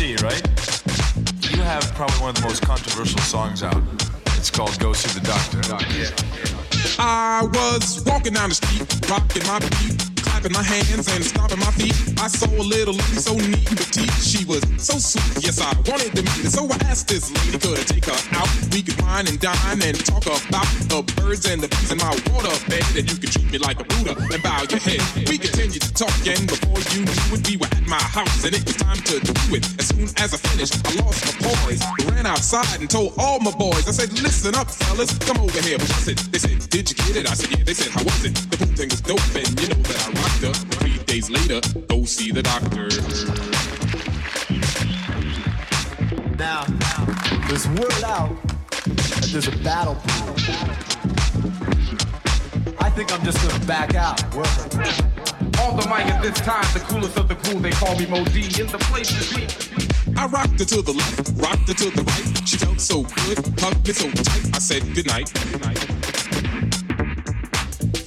Right? You have probably one of the most controversial songs out. It's called Go See the Doctor. I was walking down the street, rocking my beat, clapping my hands and stomping my feet. I saw a little lady so neat and petite. She was so sweet, yes, I wanted to meet her. So I asked this lady, could I take her out? We could wine and dine and talk about the birds and the bees in my water bed. And you could treat me like a Buddha and bow your head. We continued to talk, and before you knew it, we were at my house, and it was time to do it. As soon as I finished, I lost my poise. Ran outside and told all my boys, I said, listen up, fellas, come over here. But I said, they said, did you get it? I said, yeah. They said, how was it? The boom thing was dope, and you know that I later, go see the doctor. Now, there's word out that there's a battle pool. I think I'm just gonna back out. Word. On the mic at this time, the coolest of the cool, they call me Moe Dee. In the place to be. I rocked her to the left, rocked her to the right. She felt so good, hugged me so tight. I said goodnight.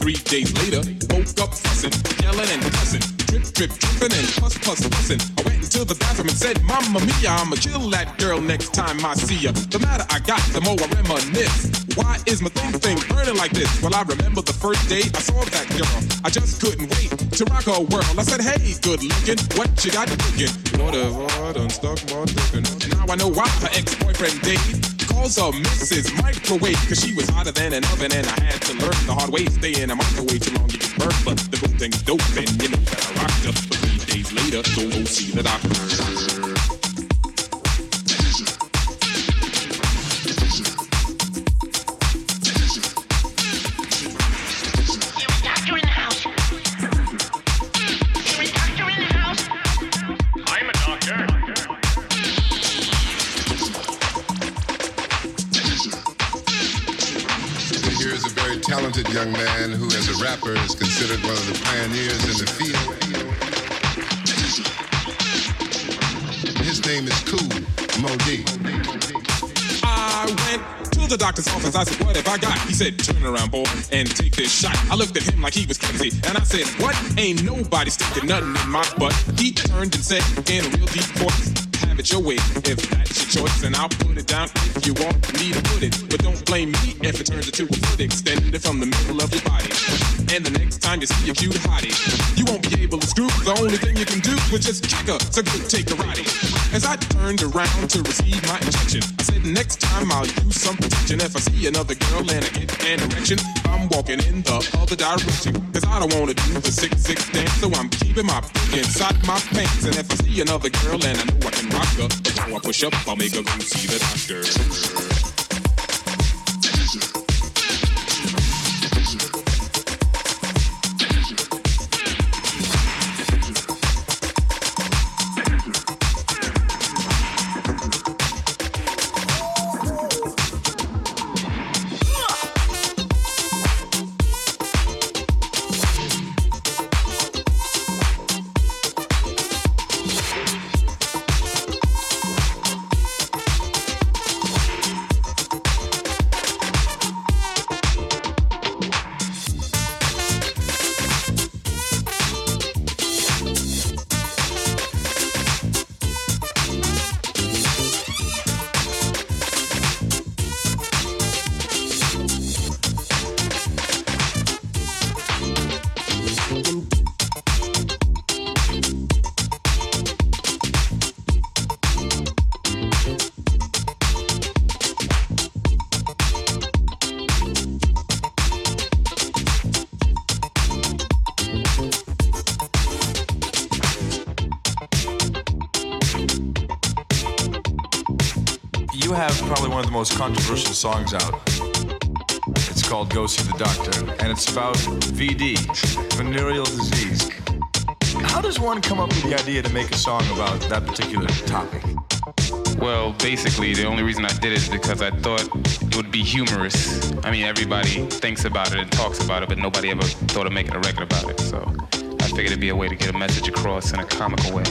Three days later, woke up fussing, yelling and cussing, drip, dripping and puss, puss, pussing. I went into the bathroom and said, Mamma mia, I'ma kill that girl next time I see ya. The madder I got, the more I reminisce. Why is my thing thing burning like this? Well, I remember the first day I saw that girl. I just couldn't wait to rock her world. I said, Hey, good looking, what you got cooking? Whatever, I done stuck my dick. And now I know why her ex-boyfriend Dave calls her Mrs. Microwave Cause she was hotter than an oven and I had to learn the hard way Stay in a microwave too long you get burnt But the good thing's dope and you know that I rocked her But three days later, go, go see the doctor talented young man who, as a rapper, is considered one of the pioneers in the field. His name is Kool Moe I went to the doctor's office. I said, What have I got? He said, Turn around, boy, and take this shot. I looked at him like he was crazy, and I said, What? Ain't nobody sticking nothing in my butt. He turned and said, In a real deep voice, Have it your way, if that's your choice, then I'll put it down if you want me to put it. But don't blame me if it turns into a foot extended from the middle of your body. And the next time you see a cute hottie, you won't be able to scoop. The only thing you can do is just kick her. So good, take karate. As I turned around to receive my injection, I said, Next time I'll use some protection. If I see another girl and I get an erection, I'm walking in the other direction. Cause I don't wanna do the sick, sick dance. So I'm keeping my dick inside my pants. And if I see another girl and I know I can rock her, before I push up, I'll make a go see the doctor. You have probably one of the most controversial songs out. It's called Go See the Doctor, and it's about VD, venereal disease. How does one come up with the idea to make a song about that particular topic? Well, basically, the only reason I did it is because I thought it would be humorous. I mean, everybody thinks about it and talks about it, but nobody ever thought of making a record about it. So I figured it'd be a way to get a message across in a comical way.